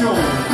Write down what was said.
就